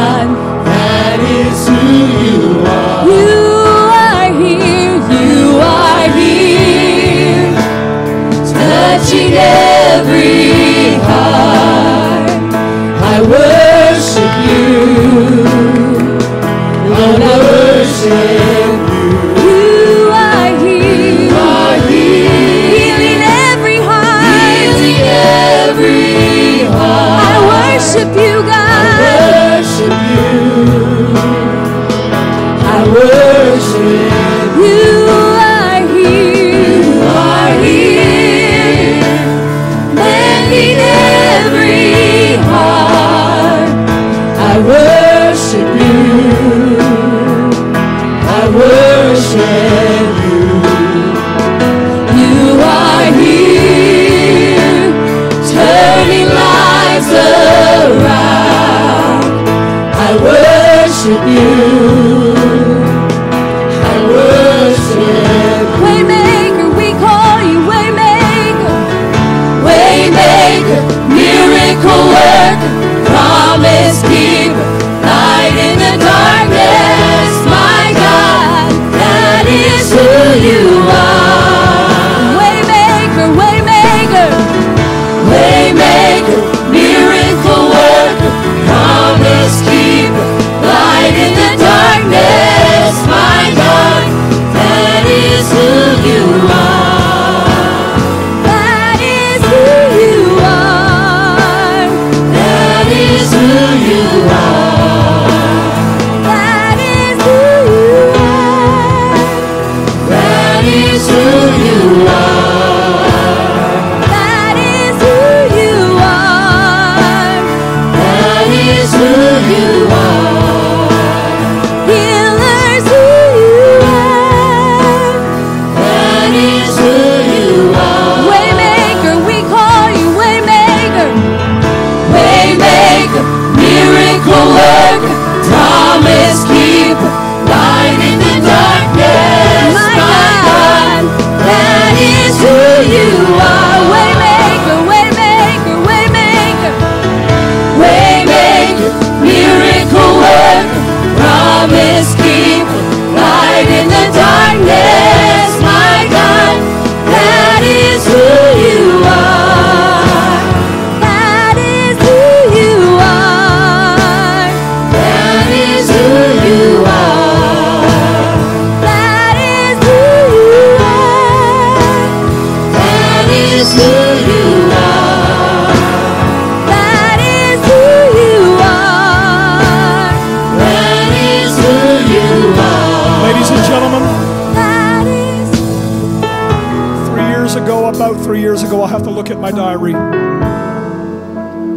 about three years ago, I'll have to look at my diary.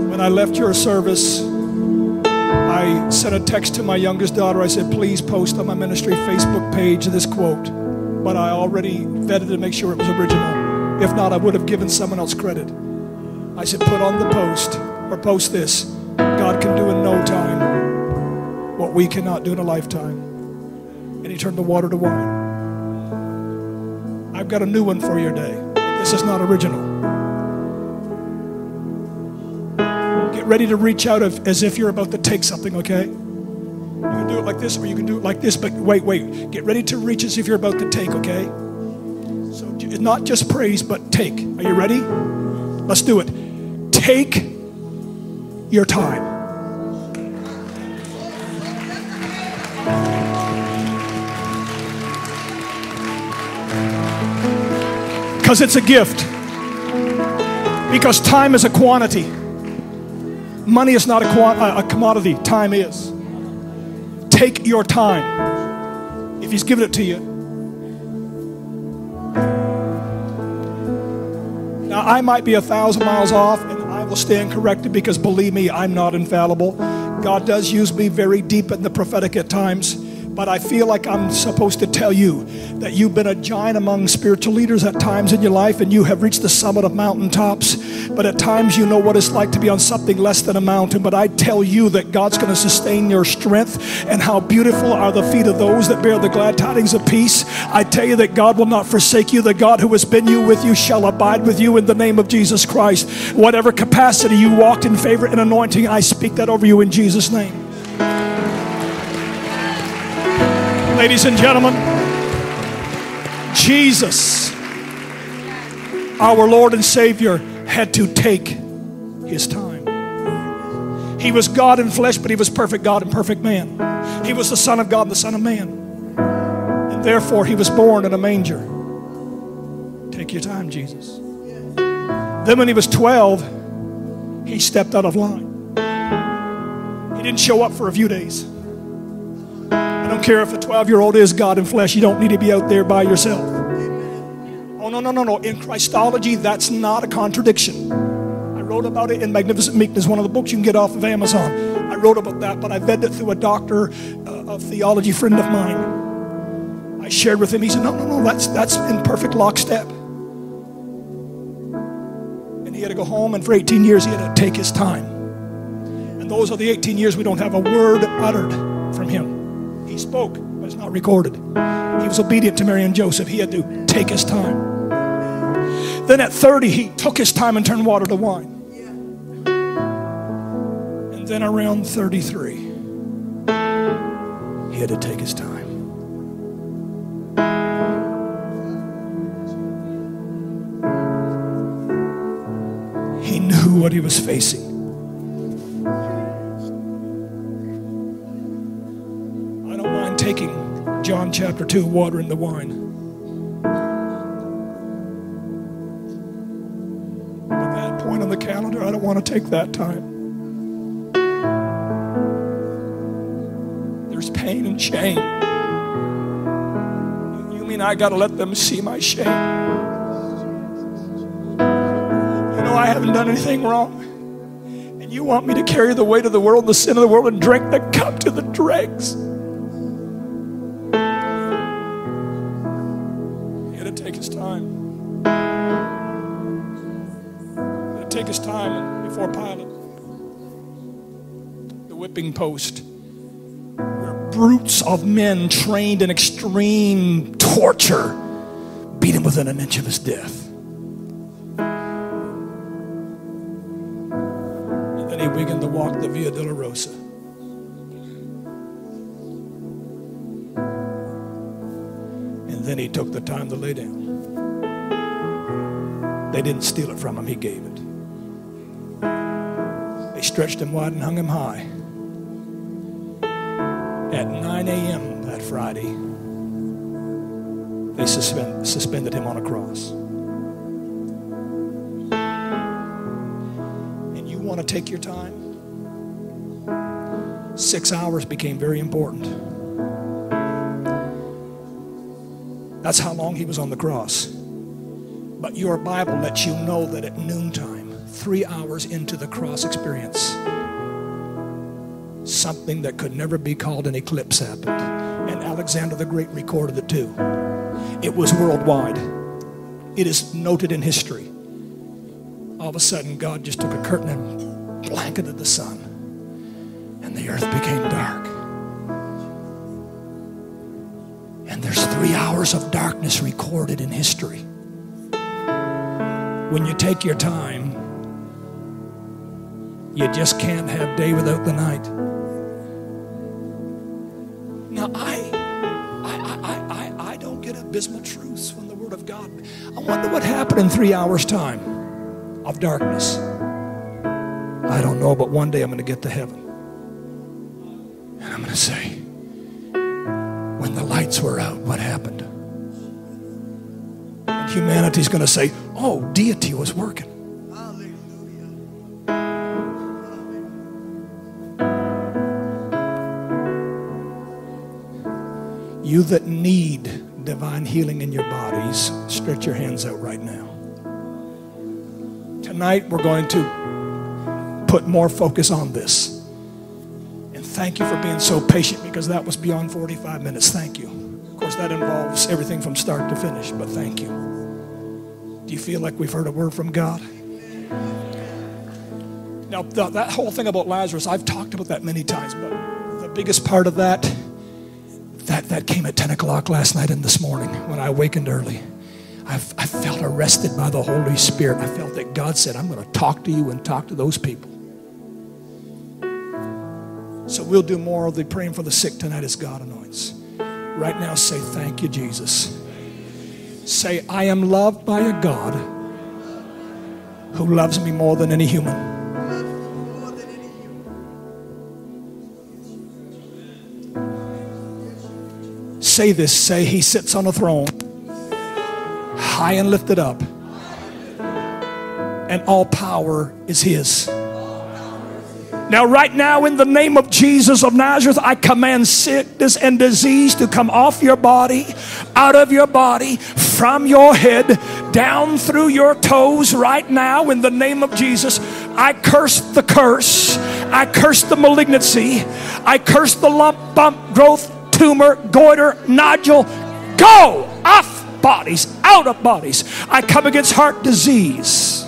When I left your service, I sent a text to my youngest daughter. I said, please post on my ministry Facebook page this quote. But I already vetted to make sure it was original. If not, I would have given someone else credit. I said, put on the post or post this. God can do in no time what we cannot do in a lifetime. And he turned the water to wine. I've got a new one for your today. This is not original. Get ready to reach out of, as if you're about to take something, okay? You can do it like this or you can do it like this, but wait, wait. Get ready to reach as if you're about to take, okay? So not just praise, but take. Are you ready? Let's do it. Take your time. Because it's a gift. Because time is a quantity. Money is not a, a commodity, time is. Take your time. If He's given it to you. Now, I might be a thousand miles off and I will stand corrected because believe me, I'm not infallible. God does use me very deep in the prophetic at times. But I feel like I'm supposed to tell you that you've been a giant among spiritual leaders at times in your life and you have reached the summit of mountaintops. But at times you know what it's like to be on something less than a mountain. But I tell you that God's going to sustain your strength and how beautiful are the feet of those that bear the glad tidings of peace. I tell you that God will not forsake you. The God who has been you with you shall abide with you in the name of Jesus Christ. Whatever capacity you walked in favor and anointing, I speak that over you in Jesus' name. Ladies and gentlemen, Jesus, our Lord and Savior, had to take his time. He was God in flesh, but he was perfect God and perfect man. He was the Son of God and the Son of Man. And therefore, he was born in a manger. Take your time, Jesus. Then, when he was 12, he stepped out of line. He didn't show up for a few days. Don't care if a 12 year old is God in flesh, you don't need to be out there by yourself. Oh, no, no, no, no. In Christology, that's not a contradiction. I wrote about it in Magnificent Meekness, one of the books you can get off of Amazon. I wrote about that, but I vetted it through a doctor uh, of theology friend of mine. I shared with him, he said, No, no, no, that's, that's in perfect lockstep. And he had to go home, and for 18 years, he had to take his time. And those are the 18 years we don't have a word uttered from him. He spoke, but it's not recorded. He was obedient to Mary and Joseph. He had to take his time. Then at 30, he took his time and turned water to wine. And then around 33, he had to take his time. He knew what he was facing. John chapter 2, water in the wine. But that point on the calendar, I don't want to take that time. There's pain and shame. You mean I got to let them see my shame? You know I haven't done anything wrong. And you want me to carry the weight of the world, the sin of the world, and drink the cup to the dregs. Time. To take his time before Pilate. The whipping post where brutes of men trained in extreme torture beat him within an inch of his death. And then he began to walk the Via Dolorosa. And then he took the time to lay down. They didn't steal it from him, he gave it. They stretched him wide and hung him high. At 9 a.m. that Friday, they suspend, suspended him on a cross. And you want to take your time? Six hours became very important. That's how long he was on the cross. But your Bible lets you know that at noontime, three hours into the cross experience, something that could never be called an eclipse happened. And Alexander the Great recorded it too. It was worldwide, it is noted in history. All of a sudden, God just took a curtain and blanketed the sun, and the earth became dark. And there's three hours of darkness recorded in history. When you take your time, you just can't have day without the night. Now, I, I, I, I, I, don't get abysmal truths from the Word of God. I wonder what happened in three hours' time of darkness. I don't know, but one day I'm going to get to heaven. And I'm going to say, when the lights were out, what happened? And humanity's going to say, oh, deity was working. You that need divine healing in your bodies, stretch your hands out right now. Tonight, we're going to put more focus on this. And thank you for being so patient because that was beyond 45 minutes. Thank you. Of course, that involves everything from start to finish, but thank you. Do you feel like we've heard a word from God? Now, th- that whole thing about Lazarus, I've talked about that many times, but the biggest part of that, that, that came at 10 o'clock last night and this morning when I awakened early. I, I felt arrested by the Holy Spirit. I felt that God said, I'm going to talk to you and talk to those people. So we'll do more of the praying for the sick tonight as God anoints. Right now, say, Thank you, Jesus. Say, I am loved by a God who loves me more than any human. Say this say, He sits on a throne, high and lifted up, and all power is His. Now, right now, in the name of Jesus of Nazareth, I command sickness and disease to come off your body, out of your body, from your head, down through your toes right now, in the name of Jesus. I curse the curse. I curse the malignancy. I curse the lump, bump, growth, tumor, goiter, nodule. Go off bodies, out of bodies. I come against heart disease.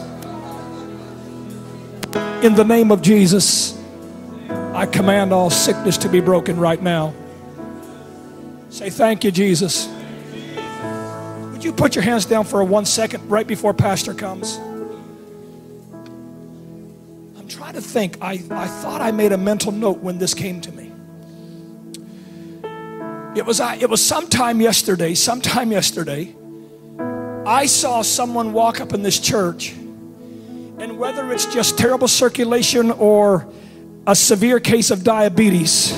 In the name of Jesus, I command all sickness to be broken right now. Say, Thank you, Jesus. Would you put your hands down for a one second right before Pastor comes? I'm trying to think. I, I thought I made a mental note when this came to me. It was, I, it was sometime yesterday, sometime yesterday, I saw someone walk up in this church And whether it's just terrible circulation or a severe case of diabetes,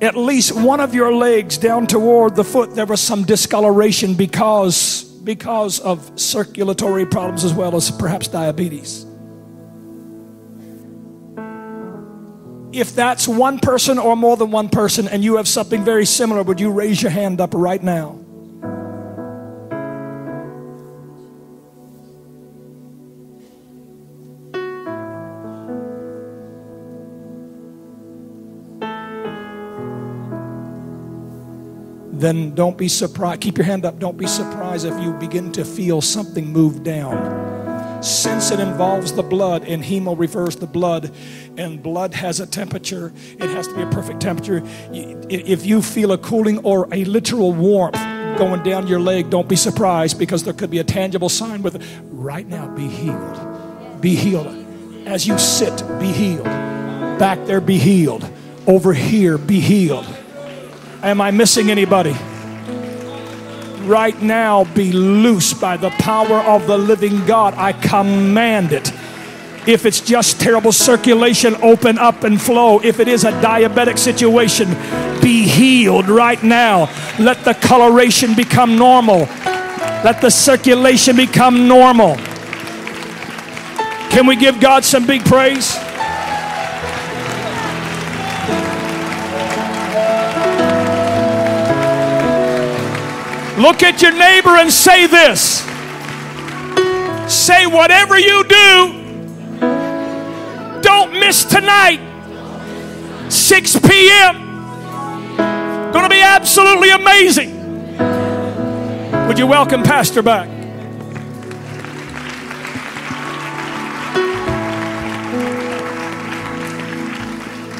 at least one of your legs down toward the foot, there was some discoloration because, because of circulatory problems as well as perhaps diabetes. If that's one person or more than one person and you have something very similar, would you raise your hand up right now? Then don't be surprised. Keep your hand up. Don't be surprised if you begin to feel something move down. Since it involves the blood, and hemo refers to blood, and blood has a temperature, it has to be a perfect temperature. If you feel a cooling or a literal warmth going down your leg, don't be surprised because there could be a tangible sign with it. Right now, be healed. Be healed. As you sit, be healed. Back there, be healed. Over here, be healed Am I missing anybody? Right now, be loose by the power of the living God. I command it. If it's just terrible circulation, open up and flow. If it is a diabetic situation, be healed right now. Let the coloration become normal. Let the circulation become normal. Can we give God some big praise? Look at your neighbor and say this. Say, whatever you do, don't miss tonight, 6 p.m. Going to be absolutely amazing. Would you welcome Pastor back?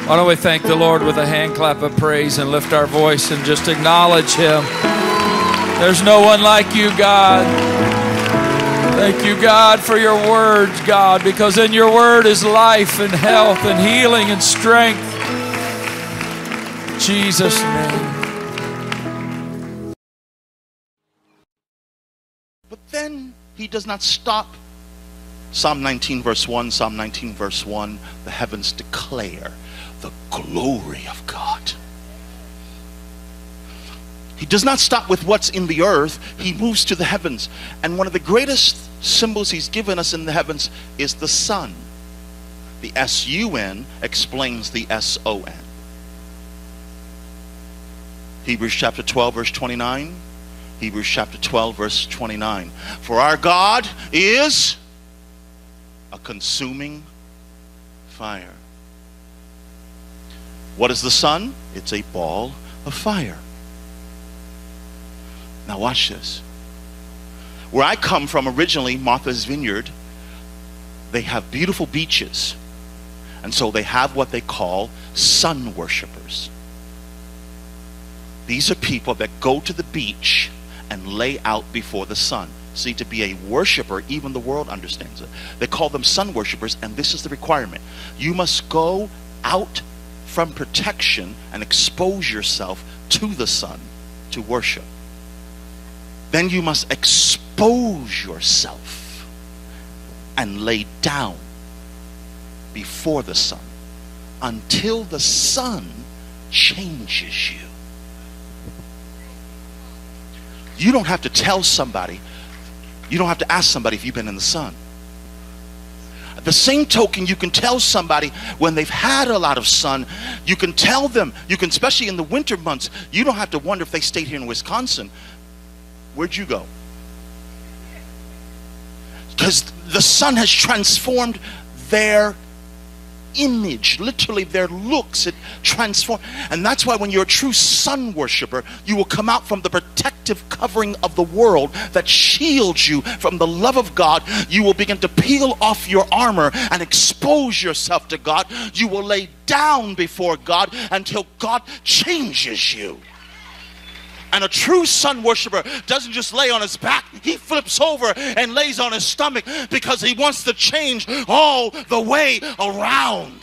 Why don't we thank the Lord with a hand clap of praise and lift our voice and just acknowledge Him? There's no one like you, God. Thank you, God, for your words, God, because in your word is life and health and healing and strength. Jesus' name. But then he does not stop. Psalm 19, verse 1, Psalm 19, verse 1 the heavens declare the glory of God. He does not stop with what's in the earth, he moves to the heavens. And one of the greatest symbols he's given us in the heavens is the sun. The S U N explains the S O N. Hebrews chapter 12, verse 29. Hebrews chapter 12, verse 29. For our God is a consuming fire. What is the sun? It's a ball of fire. Now, watch this. Where I come from originally, Martha's Vineyard, they have beautiful beaches. And so they have what they call sun worshippers. These are people that go to the beach and lay out before the sun. See, to be a worshiper, even the world understands it. They call them sun worshippers, and this is the requirement. You must go out from protection and expose yourself to the sun to worship then you must expose yourself and lay down before the sun until the sun changes you. You don't have to tell somebody, you don't have to ask somebody if you've been in the sun. The same token, you can tell somebody when they've had a lot of sun, you can tell them, you can, especially in the winter months, you don't have to wonder if they stayed here in Wisconsin Where'd you go? Because the sun has transformed their image, literally their looks. It transformed. And that's why when you're a true sun worshiper, you will come out from the protective covering of the world that shields you from the love of God. You will begin to peel off your armor and expose yourself to God. You will lay down before God until God changes you. And a true sun worshiper doesn't just lay on his back, he flips over and lays on his stomach because he wants to change all the way around.